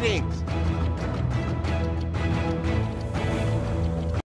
meetings.